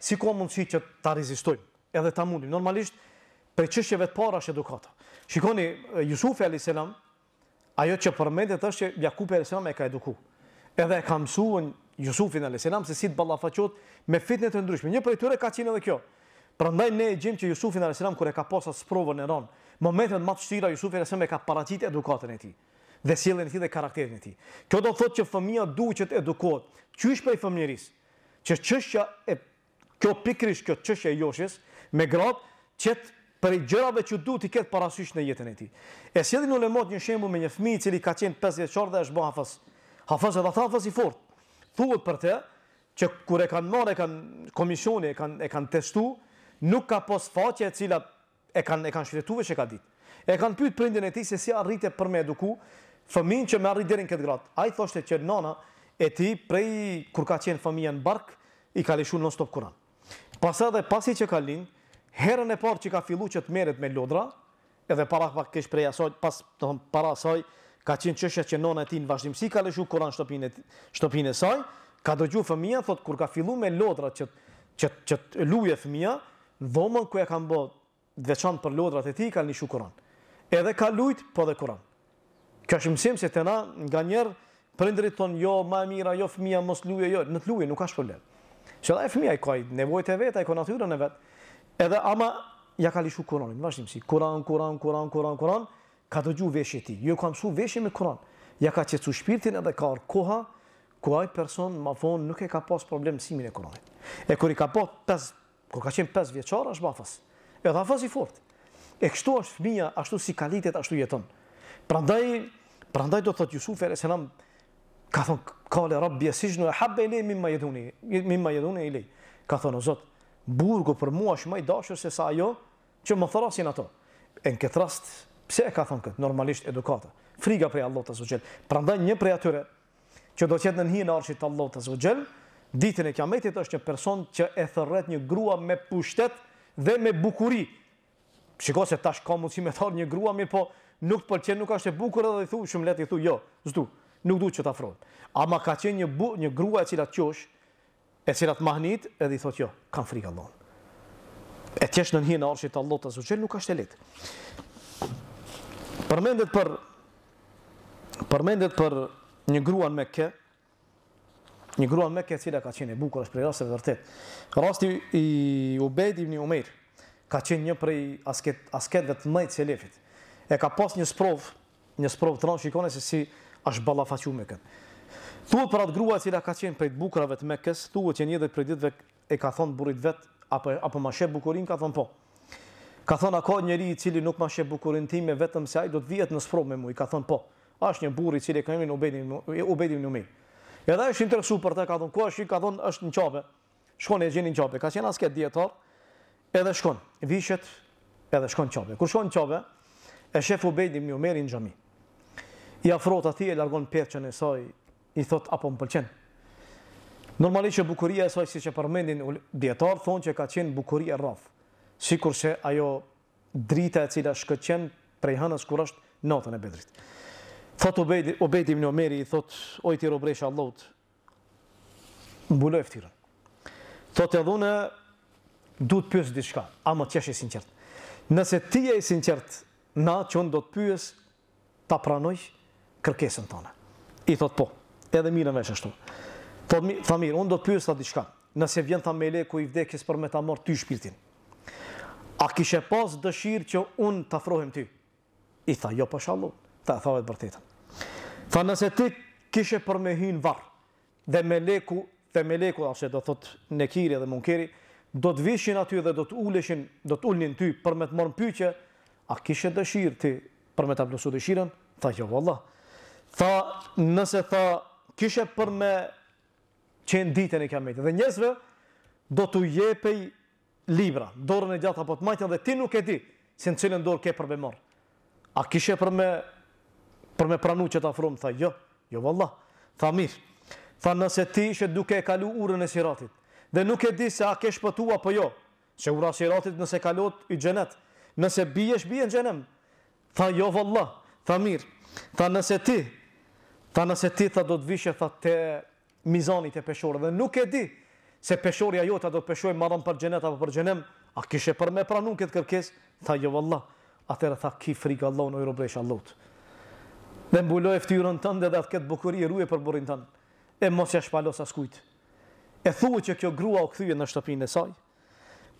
si ka mundësi që ta rezistojmë edhe ta mundim. Normalisht, prej çështjeve të para është edukata. Shikoni, Jusufi a.s. Ajo që përmendet është që Jakupi alayhis salam e ka eduku. Edhe e ka mësu Jusufin alayhis salam se si të ballafaqohet me fitne të ndryshme. Një prej tyre ka qenë edhe kjo. Prandaj ne e gjejmë që Jusufin alayhis salam kur e ka pasur sprovën e rëndë, momentet më të vështira Jusufi alayhis salam e ka paraqit edukatën e tij dhe sjelljen e tij dhe karakterin e tij. Kjo do të thotë që fëmija duhet që të edukohet qysh prej fëmijërisë, që çështja e Kjo pikërisht kjo çështja e joshjes me gratë të jetë prej gjërave që duhet t'i ketë parasysh në jetën e tij. E sjellin ulemat një shembull me një fëmijë i cili ka qenë pesë vjeçar dhe është bë hafëz. Hafëz edhe hafëz i fortë. Thuhet për të që kur e kanë marrë e kanë komisioni e kanë e kanë testu nuk ka pas faqe e cila E kanë e kanë shfletu veç e ka dit. E kanë pyet prindin e tij se si arrite për me eduku fëmijën që me arrit deri në këtë gradë. Ai thoshte që nëna e tij prej kur ka qenë fëmija në bark i ka lëshu non stop Kuran. Pas edhe pasi që ka lind, herën e parë që ka fillu që të merret me lodra, edhe paraprakisht prej asaj, pra do të thotë para asaj ka qenë çështja që nëna e tij në vazhdimësi ka lëshu Kuran shtëpinë e shtëpinë e saj, ka dëgju fëmija thotë kur ka fillu me lodra që që që luje fëmija, Dhomën ku e kanë bo të veçantë për lodrat e tij ka lëshu Kuran. Edhe ka lujt po dhe Kuran. Kjo është mësim se te na nganjëherë prindërit thonë jo më e mira, jo fëmija mos luje, jo, le të luje nuk ka problem. Se ai fëmija i ka nevojat e vet, ai ka natyrën e vet. Edhe ama ja ka lëshu Kuranin, vazhdimsi. Kuran, Kuran, Kuran, Kuran, Kuran, ka dëgju veshi i tij. Ju ka mësu veshi me Kuran. Ja ka qetsu shpirtin edhe ka ardh koha ku ai person ma vonë nuk e ka pas problem mësimin e Kuranit. E kur i ka pas Kur ka qenë pesë vjeçar është ba hafëz. Edhe hafëz i fortë. E kështu është fëmija, ashtu si kalitet, ashtu jeton. Prandaj, prandaj do të thotë Jusufi a.s. Ka thonë, kale rabbi es sixhnu ehabbu ilejje, mimma jed'uneni, mimma jed'uneni ilejhi. Ka thonë, o Zot, burgu për mua është ma i dashur se sa ajo që më thërrasin ato. E në këtë rast, pse e ka thonë këtë? Normalisht edukata. Friga prej Allahut azza wa jall. Pra një prej atyre, që do të jetë nën hijen e Arshit të Allahut azza wa jall, Ditën e Kiametit është një person që e thërret një grua me pushtet dhe me bukuri. Shiko se tash ka mundësi me t'thirr një grua, mirëpo nuk të pëlqen, nuk është e bukur edhe i thu, shumë lehtë i thu, jo, s'du, nuk du që të afrohem. Ama ka qenë një, bu, një grua e cila t'josh, e cila të mahnit edhe i thotë jo, kam frikë Allahun. E të jesh nën hijen e arshit të Allahut azze ue xhel nuk është e lehtë. Përmendet për përmendet për një grua në Mekë, një grua në Mekë e cila ka qenë e bukur është prej rasteve të vërteta. Rasti i Ubejd ibn Umejr ka qenë një prej asket asketëve të mëdhenj të selefit. E ka pas një sprov Një sprovë të rëndë, shikoni se si është ballafaquar me këtë. Thuhet për atë grua e cila ka qenë prej të bukurave të Mekës, thuhet që një ditë prej ditëve i ka thënë burrit vet, a po a po ma sheh bukurinë? Ka thënë po. Ka thënë a ka njeri i cili ma sheh bukurinë time vetëm se ai do të vihet në sprovë me mua? I ka thënë po. Është një burrë i cili e ka emrin Ubejd Ubejd ibn Umejr. Edhe është interesuar për të, ka thënë ku është, ka thënë është në Qabe. Shkon e gjen në Qabe. Ka qenë asket, dijetar, edhe shkon. Vishet, edhe shkon në Qabe. Kur shkon në Qabe, e shef Ubejd ibn Umejrin në xhami. I afrohet atij e largon perçen e saj, i thot a po më pëlqen. Normalisht që bukuria e saj, siç e përmendin dijetarët, thonë që ka qenë bukuri e rrallë. Sikurse ajo drita e cila shkëlqen prej hënës kur është natën e bedrit. Thot Ubejdi, Ubejd ibn Umejri thot, oj ti robëresha e Allahut, Mbuloje ftyrën. Thotë edhe unë du të pyes diçka, ama të jesh e sinqertë. Nëse ti je e sinqertë në atë që unë do të pyes, ta pranoj kërkesën tënde. I thotë po, edhe merren vesh ashtu. Thotë mi, tha mirë, unë do të pyes tha diçka. Nëse vjen tha meleku i vdekjes për me ta marr ty shpirtin. A kishe pas dëshirë që unë të afrohem ty? I tha, jo pasha Allahun, tha e the të vërtetën. Tha, nëse ti kishe për me hy në varr, dhe meleku, dhe meleku, ose do thot nekiri dhe munkeri, do të vishin aty dhe do të uleshin, do të ulnin ty për me të marrë në pyetje, a kishe dëshirë ti për me ta plotësu dëshirën? Tha, jo vallah. Tha, nëse tha, kishe për me qenë ditën e kiametit. Dhe njerëzve do t'u jepej libri në dorën e djathtë apo të majtën dhe ti nuk e di se në cilën dorë ke për me e marrë. A kishe për me për me pranu që të afrohem? Tha, jo, jo vallah. Tha, mirë. Tha, nëse ti ishe duke e kalu urën e siratit, dhe nuk e di se a ke shpëtu apo jo, se ura e siratit nëse kalon, në xhenet, nëse bie, bie në xhehenem. Tha, jo vallah. Tha, mirë. Tha, nëse ti, tha, nëse ti, tha, do të vishe, tha, te mizani te peshorja dhe nuk e di se peshorja jote a do të peshojë më rëndë për xhenet apo për xhehenem, a kishe për me pranu këtë kërkesë? Tha jo vallah. Atëherë tha ki frikë Allahun oj robëreshë e Allahut. Dhe mbuloje fytyrën tënde dhe atë këtë bukuri ruaje për burrin tënd. E mos ja shpalos askujt. E thuhet që kjo grua u kthye në shtëpinë e saj.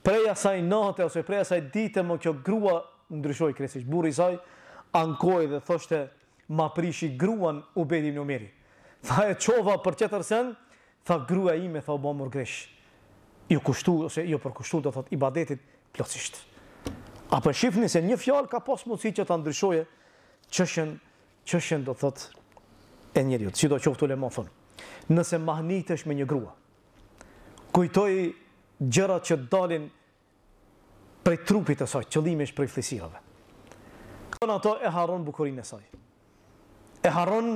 Prej asaj nate ose prej asaj dite më kjo grua ndryshoi krejtësisht. Burri i saj ankohej dhe thoshte ma prishi gruan Ubejd ibn Umejri. Tha e çova për tjetër sen, tha gruaja ime tha u bë murgeshë. Iu kushtu, ose iu përkushtu do thotë ibadetit plotësisht. A po e shihni se një fjalë ka pas mundësi që ta ndryshojë çështjen, çështjen do thotë e njeriut. Sidoqoftë ulema thonë, nëse mahnitesh me një grua, kujtoji gjërat që dalin prej trupit të saj, qëllimi është prej fëlliqsirave. Kujton ato e harron bukurinë e saj. E harron,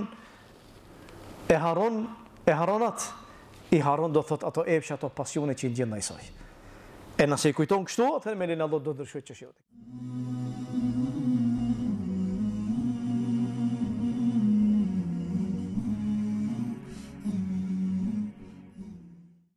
e harron, e harron atë, i harron do thot ato epshe, ato pasione që i ndjen ndaj saj. E nëse i kujton kështu, atëherë me lejen e Allahut do të ndryshojë që